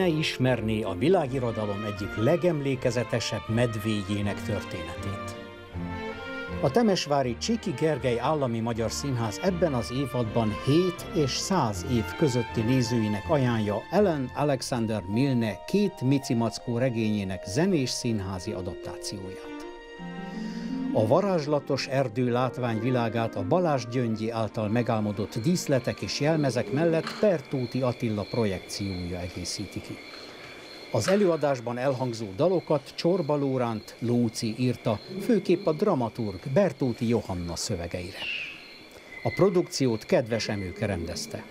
ne ismerné a világirodalom egyik legemlékezetesebb medvéjének történetét. A Temesvári Csiki Gergely Állami Magyar Színház ebben az évadban 7 és 100 év közötti nézőinek ajánlja Ellen Alexander Milne két Mici Mackó regényének zenés színházi adaptációját. A varázslatos erdő látványvilágát a Balázs Gyöngyi által megálmodott díszletek és jelmezek mellett Pertóti Attila projekciója egészíti ki. Az előadásban elhangzó dalokat Csorba Lóránt Lóci írta, főképp a dramaturg Bertóti Johanna szövegeire. A produkciót kedves emőke rendezte.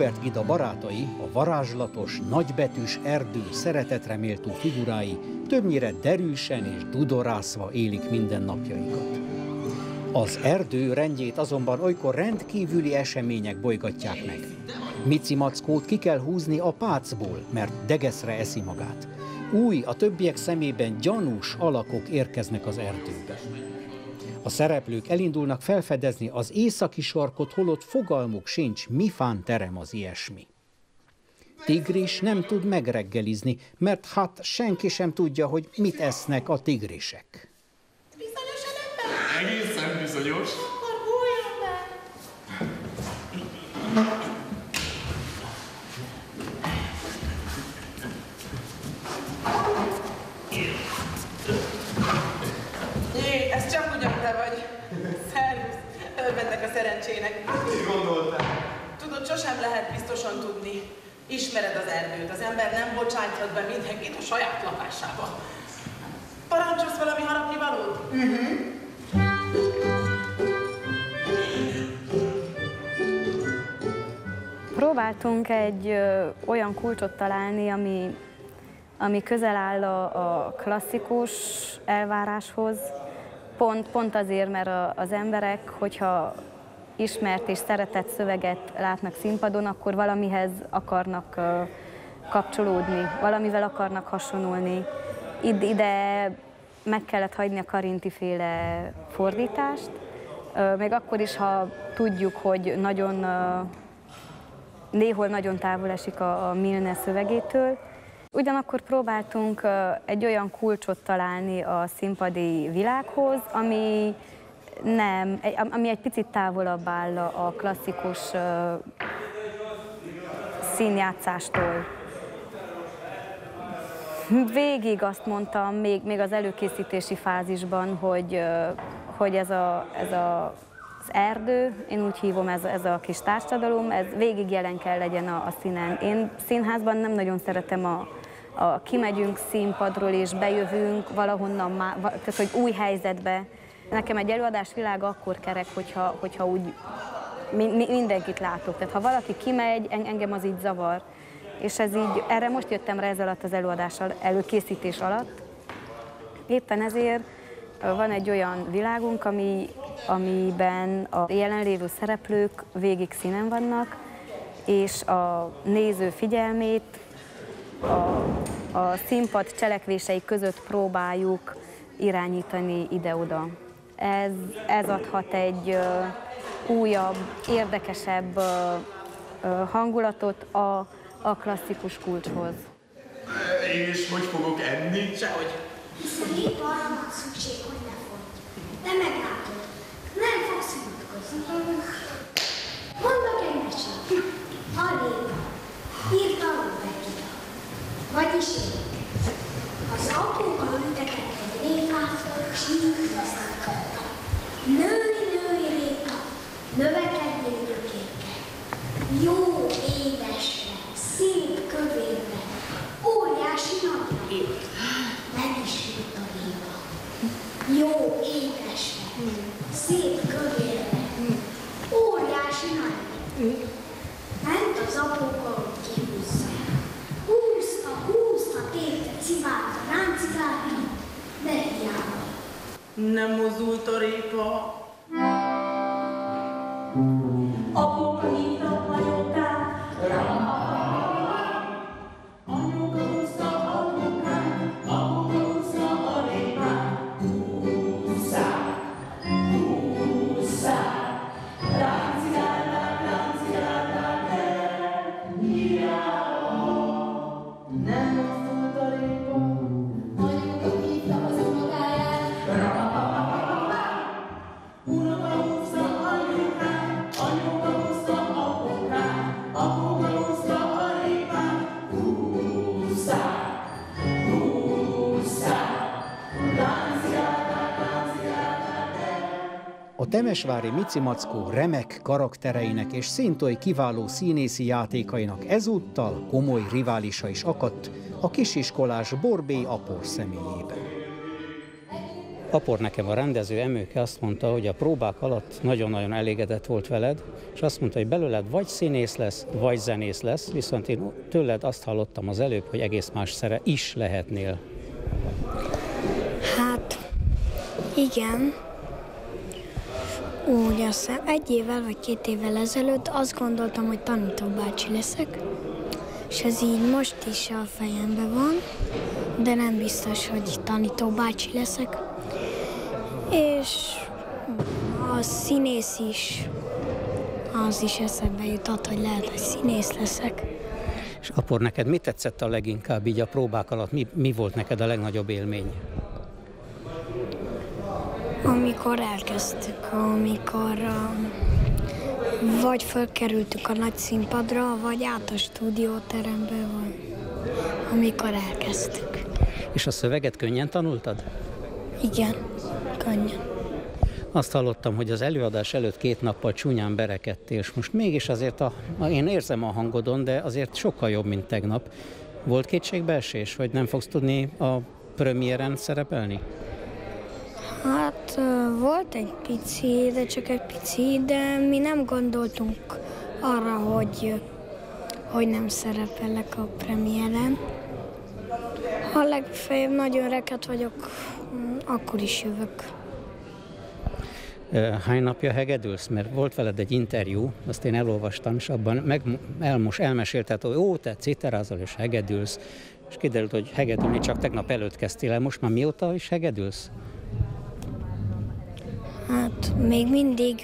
Robert Gida barátai, a varázslatos, nagybetűs erdő szeretetreméltó figurái többnyire derűsen és dudorászva élik mindennapjaikat. Az erdő rendjét azonban olykor rendkívüli események bolygatják meg. Mici Mackót ki kell húzni a pácból, mert degeszre eszi magát. Új, a többiek szemében gyanús alakok érkeznek az erdőbe. A szereplők elindulnak felfedezni az északi sarkot, holott fogalmuk sincs, mi fán terem az ilyesmi. Tigris nem tud megreggelizni, mert hát senki sem tudja, hogy mit esznek a tigrisek. Bizonyosan ebben? Egészen bizonyos. szerencsének. Mit gondoltál? Tudod, sosem lehet biztosan tudni. Ismered az erdőt, az ember nem bocsájthat be mindenkit a saját lakásába. Parancsolsz valami harapni valót? Uh-huh. Próbáltunk egy ö, olyan kulcsot találni, ami, ami közel áll a, a klasszikus elváráshoz, pont, pont azért, mert a, az emberek, hogyha ismert és szeretett szöveget látnak színpadon, akkor valamihez akarnak kapcsolódni, valamivel akarnak hasonulni. Ide meg kellett hagyni a Karinti féle fordítást, még akkor is, ha tudjuk, hogy nagyon, néhol nagyon távol esik a Milne szövegétől. Ugyanakkor próbáltunk egy olyan kulcsot találni a színpadi világhoz, ami nem, ami egy picit távolabb áll a klasszikus színjátszástól. Végig azt mondtam, még, még az előkészítési fázisban, hogy, hogy ez, a, ez a, az erdő, én úgy hívom, ez, ez a kis társadalom, ez végig jelen kell legyen a, a színen. Én színházban nem nagyon szeretem a, a kimegyünk színpadról és bejövünk valahonnan, má, tehát hogy új helyzetbe, Nekem egy előadás világ akkor kerek, hogyha, hogyha úgy mindenkit látok. Tehát ha valaki kimegy, engem az így zavar. És ez így, erre most jöttem rá ez alatt az előadás előkészítés alatt. Éppen ezért van egy olyan világunk, ami, amiben a jelenlévő szereplők végig színen vannak, és a néző figyelmét a, a színpad cselekvései között próbáljuk irányítani ide-oda ez, ez adhat egy újabb, érdekesebb hangulatot a, a klasszikus kulcshoz. És hogy fogok enni? Sehogy. Viszont épp arra van szükség, hogy ne fogy. De meglátod, nem fogsz unatkozni. Mondok egy mesét. Arrébb. function Temesvári Mici Mackó remek karaktereinek és szintoj kiváló színészi játékainak ezúttal komoly riválisa is akadt a kisiskolás Borbé Apor személyében. Apor nekem a rendező Emőke azt mondta, hogy a próbák alatt nagyon-nagyon elégedett volt veled, és azt mondta, hogy belőled vagy színész lesz, vagy zenész lesz, viszont én tőled azt hallottam az előbb, hogy egész más szere is lehetnél. Hát, igen. Úgy azt hiszem, egy évvel vagy két évvel ezelőtt azt gondoltam, hogy tanítóbácsi leszek, és ez így most is a fejemben van, de nem biztos, hogy tanítóbácsi leszek. És a színész is, az is eszembe jutott, hogy lehet, hogy színész leszek. És Apor, neked mi tetszett a leginkább így a próbák alatt? Mi, mi volt neked a legnagyobb élmény? Amikor elkezdtük, amikor um, vagy fölkerültük a nagy színpadra, vagy át a stúdióterembe, vagy amikor elkezdtük. És a szöveget könnyen tanultad? Igen, könnyen. Azt hallottam, hogy az előadás előtt két nappal csúnyán berekedtél, és most mégis azért a, én érzem a hangodon, de azért sokkal jobb, mint tegnap. Volt kétségbeesés, hogy nem fogsz tudni a premiéren szerepelni? Hát volt egy pici, de csak egy pici, de mi nem gondoltunk arra, hogy, hogy nem szerepelek a premiéren. Ha legfeljebb nagyon reket vagyok, mm, akkor is jövök. Hány napja hegedülsz? Mert volt veled egy interjú, azt én elolvastam, és abban meg, elmos, elmesélted, hogy ó, te citerázol és hegedülsz, és kiderült, hogy hegedülni csak tegnap előtt kezdtél el, most már mióta is hegedülsz? Hát még mindig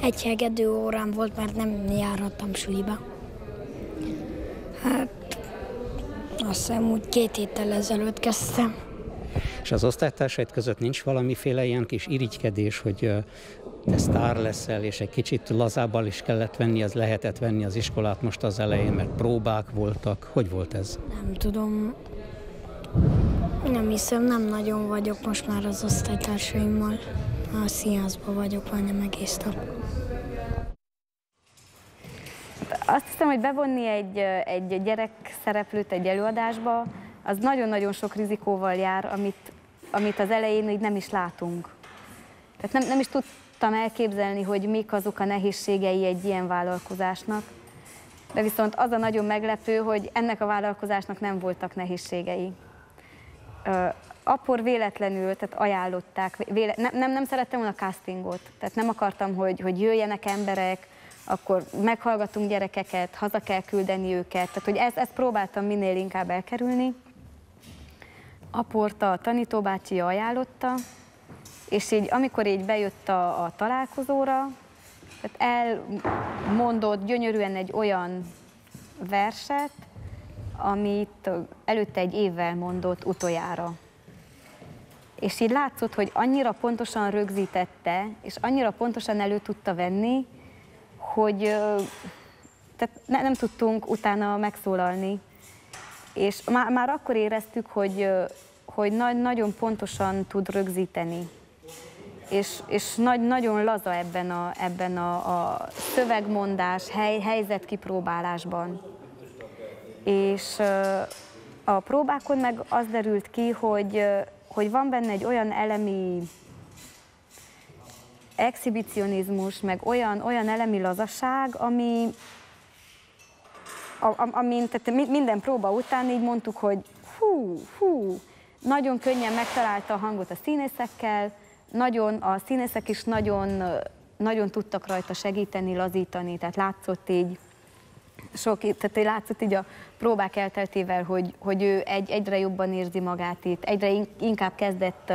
egy hegedű órám volt, mert nem járhattam suliba. Hát azt hiszem úgy két héttel ezelőtt kezdtem. És az osztálytársaid között nincs valamiféle ilyen kis irigykedés, hogy te sztár leszel, és egy kicsit lazábbal is kellett venni, az lehetett venni az iskolát most az elején, mert próbák voltak. Hogy volt ez? Nem tudom, nem hiszem, nem nagyon vagyok most már az osztálytársaimmal. A színházban vagyok majdnem egész nap. Azt hiszem, hogy bevonni egy, egy gyerek szereplőt egy előadásba, az nagyon-nagyon sok rizikóval jár, amit, amit az elején így nem is látunk. Tehát nem, nem is tudtam elképzelni, hogy mik azok a nehézségei egy ilyen vállalkozásnak. De viszont az a nagyon meglepő, hogy ennek a vállalkozásnak nem voltak nehézségei. Ö, Appor véletlenül, tehát ajánlották, véle, nem, nem, nem szerettem volna castingot, tehát nem akartam, hogy, hogy jöjjenek emberek, akkor meghallgatunk gyerekeket, haza kell küldeni őket, tehát hogy ezt, ezt próbáltam minél inkább elkerülni. Aport a tanítóbácsi ajánlotta, és így amikor így bejött a, a találkozóra, tehát elmondott gyönyörűen egy olyan verset, amit előtte egy évvel mondott utoljára. És így látszott, hogy annyira pontosan rögzítette, és annyira pontosan elő tudta venni, hogy tehát ne, nem tudtunk utána megszólalni. és már, már akkor éreztük, hogy, hogy nagy, nagyon pontosan tud rögzíteni. És, és nagy, nagyon laza ebben a, ebben a, a szövegmondás, hely, helyzetkipróbálásban. És a próbákon meg az derült ki, hogy, hogy van benne egy olyan elemi exhibicionizmus, meg olyan, olyan elemi lazaság, ami, a, a, amin, tehát mi- minden próba után így mondtuk, hogy hú, hú, nagyon könnyen megtalálta a hangot a színészekkel, nagyon, a színészek is nagyon, nagyon tudtak rajta segíteni, lazítani, tehát látszott így, sok, tehát így látszott így a próbák elteltével, hogy, hogy ő egy, egyre jobban érzi magát itt, egyre in- inkább kezdett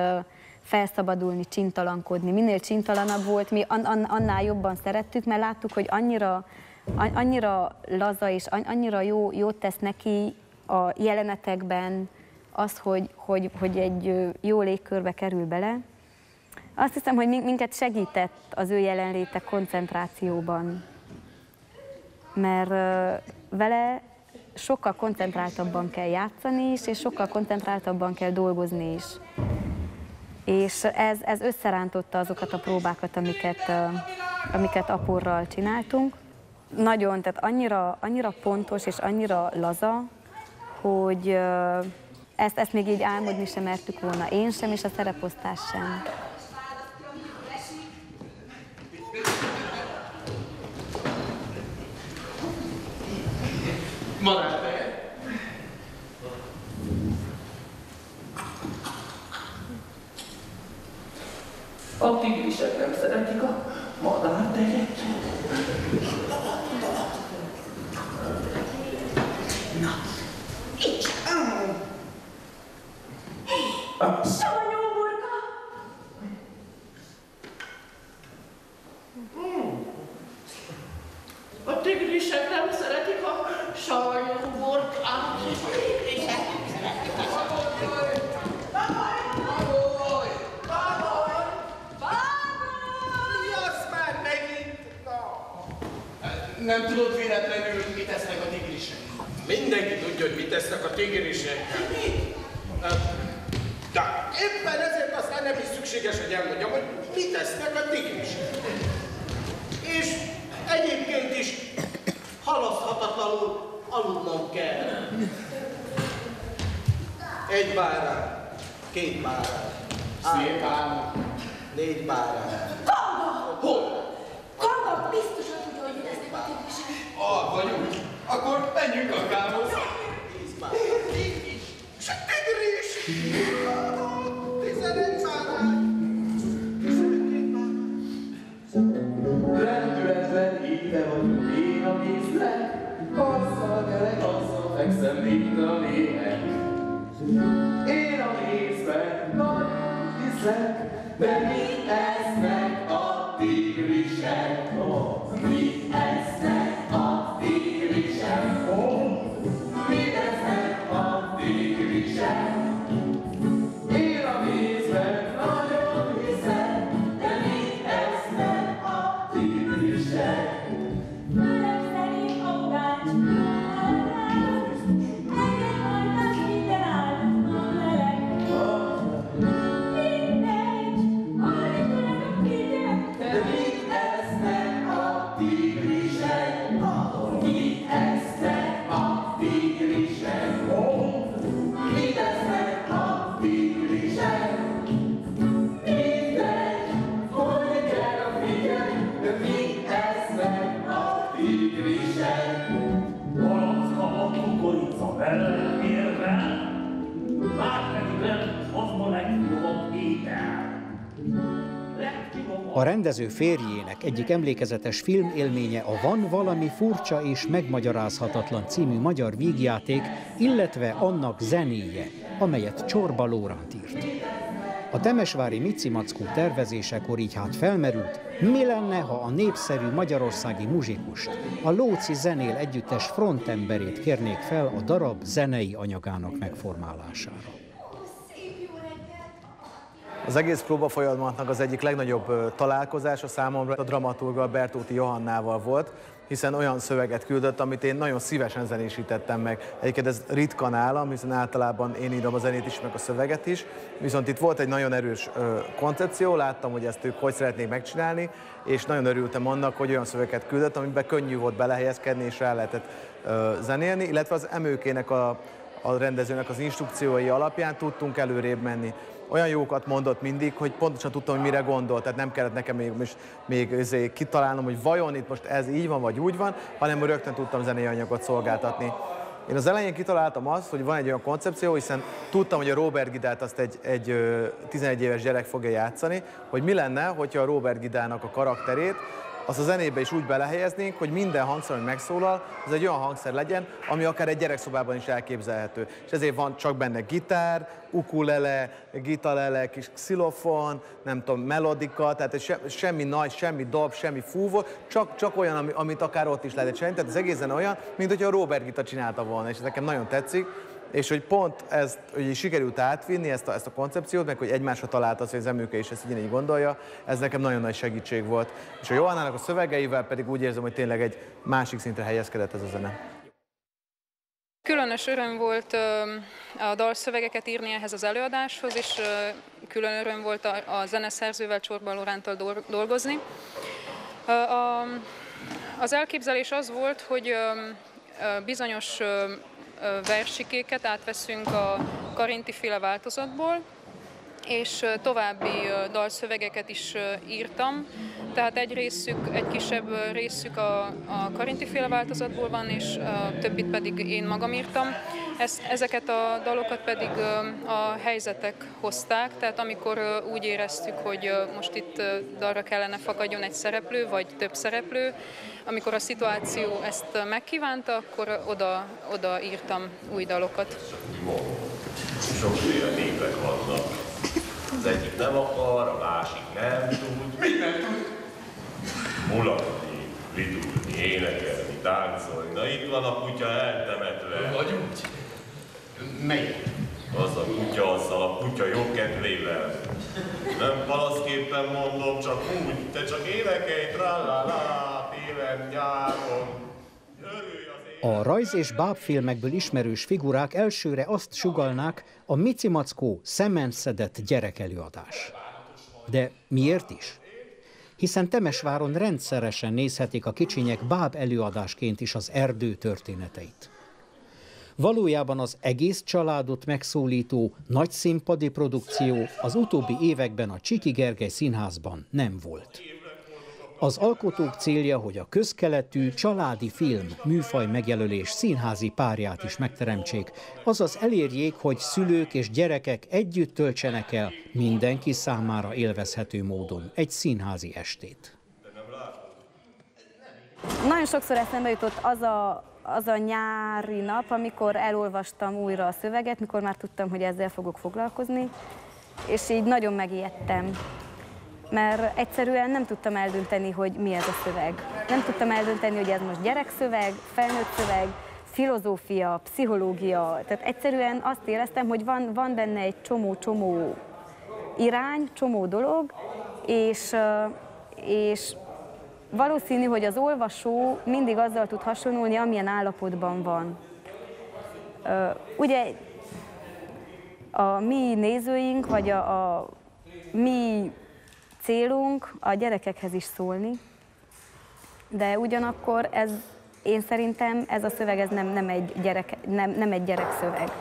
felszabadulni, csintalankodni. Minél csintalanabb volt, mi an, an, annál jobban szerettük, mert láttuk, hogy annyira, an, annyira laza és an, annyira jó, jót tesz neki a jelenetekben az, hogy, hogy, hogy egy jó légkörbe kerül bele. Azt hiszem, hogy min- minket segített az ő jelenléte koncentrációban mert vele sokkal koncentráltabban kell játszani is, és sokkal koncentráltabban kell dolgozni is. És ez, ez összerántotta azokat a próbákat, amiket, amiket aporral csináltunk. Nagyon, tehát annyira, annyira pontos és annyira laza, hogy ezt, ezt még így álmodni sem mertük volna. Én sem, és a szereposztás sem. Maradj meg! A tigrisek nem szeretik a madártejet. Savanyú burka! A tigrisek nem szeretik a savanyú borkát. Mi az már megint? Na. Nem tudod véletlenül, mit tesznek a tigrisek? Mindenki tudja, hogy mit tesznek a tigrisek. De éppen ezért aztán nem is szükséges, hogy elmondjam, hogy mit tesznek a tigrisek. És egyébként is halaszthatatlanul aludnom kell. Egy bárány, két bárány, Szép álom. négy bárány. Kanga! Hol? Kanga biztosan tudja, hogy mit tesznek a tigrisek. Ah, vagyunk. Akkor menjünk a kámhoz. Tíz bárány. Tigris. És a tigris! Rendező férjének egyik emlékezetes filmélménye a Van valami furcsa és megmagyarázhatatlan című magyar vígjáték, illetve annak zenéje, amelyet Csorba Lóránt írt. A Temesvári Mici Mackó tervezésekor így hát felmerült, mi lenne, ha a népszerű magyarországi muzsikust, a Lóci Zenél együttes frontemberét kérnék fel a darab zenei anyagának megformálására. Az egész próba folyamatnak az egyik legnagyobb találkozása számomra a dramaturga Bertóti Johannával volt, hiszen olyan szöveget küldött, amit én nagyon szívesen zenésítettem meg. Egyébként ez ritka nálam, hiszen általában én írom a zenét is, meg a szöveget is, viszont itt volt egy nagyon erős ö, koncepció, láttam, hogy ezt ők hogy szeretnék megcsinálni, és nagyon örültem annak, hogy olyan szöveget küldött, amiben könnyű volt belehelyezkedni, és rá lehetett ö, zenélni, illetve az emőkének a, a rendezőnek az instrukciói alapján tudtunk előrébb menni olyan jókat mondott mindig, hogy pontosan tudtam, hogy mire gondol, tehát nem kellett nekem még, most, még azért kitalálnom, hogy vajon itt most ez így van, vagy úgy van, hanem rögtön tudtam zenei anyagot szolgáltatni. Én az elején kitaláltam azt, hogy van egy olyan koncepció, hiszen tudtam, hogy a Robert Gidát azt egy, egy 11 éves gyerek fogja játszani, hogy mi lenne, hogyha a Robert Gidának a karakterét azt a zenébe is úgy belehelyeznénk, hogy minden hangszer, ami megszólal, az egy olyan hangszer legyen, ami akár egy gyerekszobában is elképzelhető. És ezért van csak benne gitár, ukulele, gitalele, kis xilofon, nem tudom, melodika, tehát se, semmi nagy, semmi dob, semmi fúvó, csak, csak olyan, ami, amit akár ott is lehet csinálni. Tehát ez egészen olyan, mint hogyha Robert Gita csinálta volna, és ez nekem nagyon tetszik és hogy pont ezt hogy sikerült átvinni, ezt a, ezt a koncepciót, meg hogy egymásra talált az, hogy az emőke is ezt így gondolja, ez nekem nagyon nagy segítség volt. És a Johannának a szövegeivel pedig úgy érzem, hogy tényleg egy másik szintre helyezkedett ez a zene. Különös öröm volt a dalszövegeket írni ehhez az előadáshoz, és külön öröm volt a zeneszerzővel, Csorba Lorántal dolgozni. Az elképzelés az volt, hogy bizonyos versikéket átveszünk a Karinti féle változatból, és további dalszövegeket is írtam. Tehát egy részük, egy kisebb részük a, a Karinti féle változatból van, és a többit pedig én magam írtam. Ez, ezeket a dalokat pedig a helyzetek hozták, tehát amikor úgy éreztük, hogy most itt dalra kellene fakadjon egy szereplő, vagy több szereplő, amikor a szituáció ezt megkívánta, akkor oda, oda írtam új dalokat. Sokféle népek vannak. Az egyik nem akar, a másik nem tud. Mit nem tud? Mulatni, vidulni, énekelni, táncolni. Na itt van a kutya eltemetve. Vagy úgy. Melyik? Az a kutya azzal a kutya jogkedvével. Nem palaszképpen mondom, csak úgy, te csak énekelj, tralala, télen, nyáron. A rajz és bábfilmekből ismerős figurák elsőre azt sugalnák a Micimackó szemen szedett gyerekelőadás. De miért is? Hiszen Temesváron rendszeresen nézhetik a kicsinyek báb előadásként is az erdő történeteit. Valójában az egész családot megszólító nagy színpadi produkció az utóbbi években a Csiki Gergely Színházban nem volt. Az alkotók célja, hogy a közkeletű családi film műfaj megjelölés színházi párját is megteremtsék, azaz elérjék, hogy szülők és gyerekek együtt töltsenek el mindenki számára élvezhető módon egy színházi estét. Nagyon sokszor eszembe jutott az a, az a nyári nap, amikor elolvastam újra a szöveget, mikor már tudtam, hogy ezzel fogok foglalkozni, és így nagyon megijedtem mert egyszerűen nem tudtam eldönteni, hogy mi ez a szöveg. Nem tudtam eldönteni, hogy ez most gyerekszöveg, felnőtt szöveg, filozófia, pszichológia. Tehát egyszerűen azt éreztem, hogy van, van benne egy csomó-csomó irány, csomó dolog, és, és valószínű, hogy az olvasó mindig azzal tud hasonlulni, amilyen állapotban van. Ugye a mi nézőink, vagy a, a mi célunk a gyerekekhez is szólni, de ugyanakkor ez, én szerintem ez a szöveg ez nem, nem, egy, gyerek, nem, nem egy gyerekszöveg.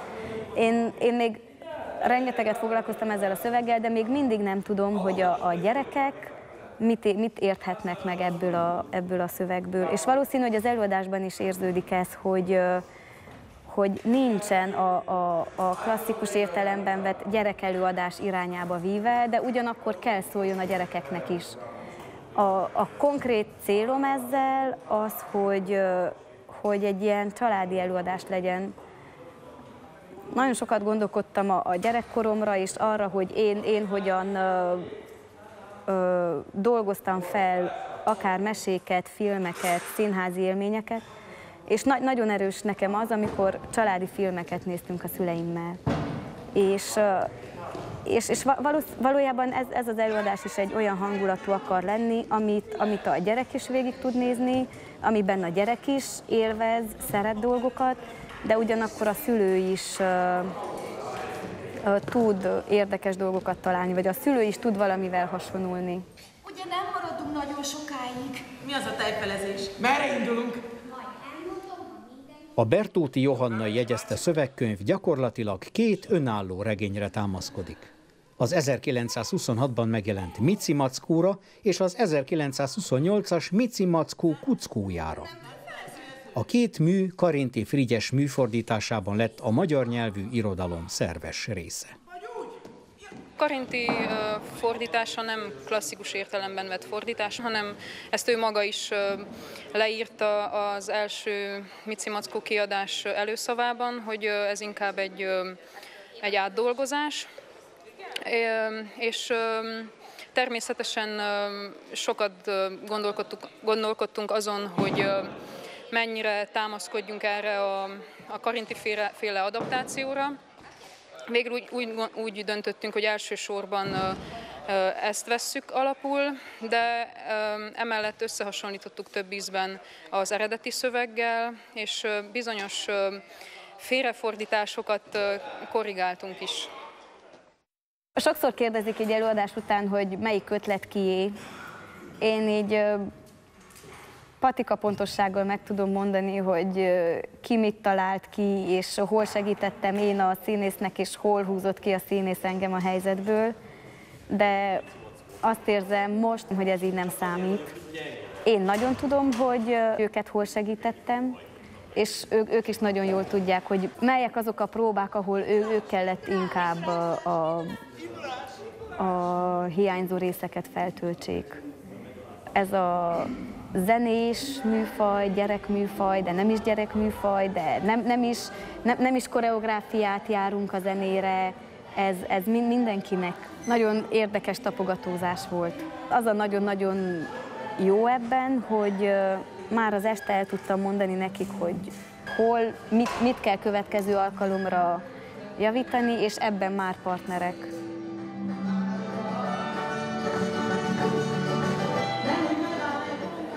Én, én még rengeteget foglalkoztam ezzel a szöveggel, de még mindig nem tudom, hogy a, a gyerekek mit, mit érthetnek meg ebből a, ebből a szövegből. És valószínű, hogy az előadásban is érződik ez, hogy, hogy nincsen a, a, a klasszikus értelemben vett gyerekelőadás irányába víve, de ugyanakkor kell szóljon a gyerekeknek is. A, a konkrét célom ezzel az, hogy, hogy egy ilyen családi előadás legyen. Nagyon sokat gondolkodtam a, a gyerekkoromra és arra, hogy én, én hogyan ö, dolgoztam fel akár meséket, filmeket, színházi élményeket, és na- nagyon erős nekem az, amikor családi filmeket néztünk a szüleimmel. És, és, és valósz, valójában ez, ez az előadás is egy olyan hangulatú akar lenni, amit, amit a gyerek is végig tud nézni, amiben a gyerek is élvez, szeret dolgokat, de ugyanakkor a szülő is tud érdekes dolgokat találni, vagy a szülő is tud valamivel hasonulni. Ugye nem maradunk nagyon sokáig. Mi az a tejfelezés? Merre indulunk? A Bertóti Johanna jegyezte szövegkönyv gyakorlatilag két önálló regényre támaszkodik. Az 1926-ban megjelent Mici Mackóra és az 1928-as Mici Mackó kuckójára. A két mű Karinti Frigyes műfordításában lett a magyar nyelvű irodalom szerves része. Karinti fordítása nem klasszikus értelemben vett fordítás, hanem ezt ő maga is leírta az első Mici Mackó kiadás előszavában, hogy ez inkább egy, egy átdolgozás, és természetesen sokat gondolkodtunk, gondolkodtunk azon, hogy mennyire támaszkodjunk erre a, a Karinti féle, féle adaptációra, Végül úgy, úgy, úgy döntöttünk, hogy elsősorban ezt vesszük alapul, de emellett összehasonlítottuk több ízben az eredeti szöveggel, és bizonyos félrefordításokat korrigáltunk is. Sokszor kérdezik egy előadás után, hogy melyik ötlet kié. Én így patika pontossággal meg tudom mondani, hogy ki mit talált ki, és hol segítettem én a színésznek, és hol húzott ki a színész engem a helyzetből. De azt érzem most, hogy ez így nem számít. Én nagyon tudom, hogy őket hol segítettem, és ők, ők is nagyon jól tudják, hogy melyek azok a próbák, ahol ő, ők kellett inkább a, a, a hiányzó részeket feltöltsék. Ez a zenés műfaj, gyerekműfaj, de nem is gyerekműfaj, de nem, nem, is, nem, nem is koreográfiát járunk a zenére, ez, ez mindenkinek nagyon érdekes tapogatózás volt. Az a nagyon-nagyon jó ebben, hogy már az este el tudtam mondani nekik, hogy hol, mit, mit kell következő alkalomra javítani, és ebben már partnerek.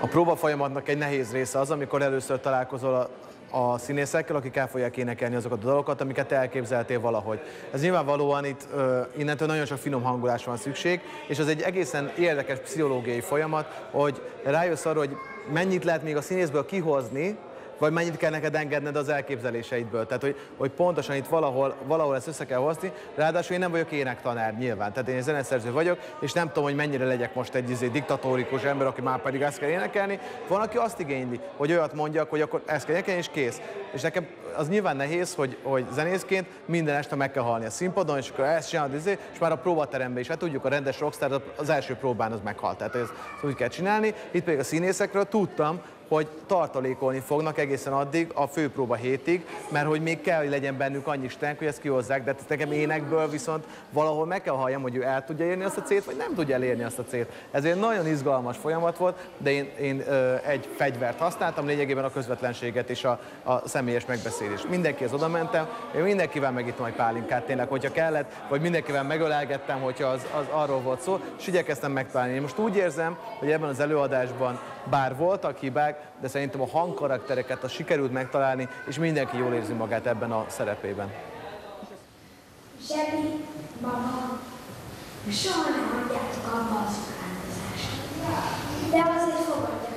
A próba folyamatnak egy nehéz része az, amikor először találkozol a, a színészekkel, akik el fogják énekelni azokat a dalokat, amiket elképzeltél valahogy. Ez nyilvánvalóan itt ö, innentől nagyon sok finom hangulás van szükség, és az egy egészen érdekes pszichológiai folyamat, hogy rájössz arra, hogy mennyit lehet még a színészből kihozni, vagy mennyit kell neked engedned az elképzeléseidből. Tehát, hogy, hogy pontosan itt valahol, valahol ezt össze kell hozni. Ráadásul én nem vagyok énektanár nyilván, tehát én zeneszerző vagyok, és nem tudom, hogy mennyire legyek most egy izé, diktatórikus ember, aki már pedig ezt kell énekelni. Van, aki azt igényli, hogy olyat mondjak, hogy akkor ezt kell énekelni, és kész. És nekem az nyilván nehéz, hogy, hogy zenészként minden este meg kell halni a színpadon, és akkor ezt csinálod, izé, és már a próbateremben is. Hát tudjuk, a rendes rockstar az első próbán az meghalt. Tehát ezt úgy kell csinálni. Itt pedig a színészekről tudtam, hogy tartalékolni fognak egészen addig, a főpróba hétig, mert hogy még kell, hogy legyen bennük annyi stenk, hogy ezt kihozzák, de nekem énekből viszont valahol meg kell halljam, hogy ő el tudja érni azt a célt, vagy nem tudja elérni azt a célt. Ez egy nagyon izgalmas folyamat volt, de én, én ö, egy fegyvert használtam, lényegében a közvetlenséget és a, a személyes megbeszélést. Mindenkihez oda mentem, én mindenkivel megittem egy pálinkát tényleg, hogyha kellett, vagy mindenkivel megölelgettem, hogyha az, az arról volt szó, és igyekeztem megtalálni. Én most úgy érzem, hogy ebben az előadásban bár voltak hibák, de szerintem a hangkaraktereket a sikerült megtalálni, és mindenki jól érzi magát ebben a szerepében. Zsebi, mama, soha nem hagyjátok abba az De azért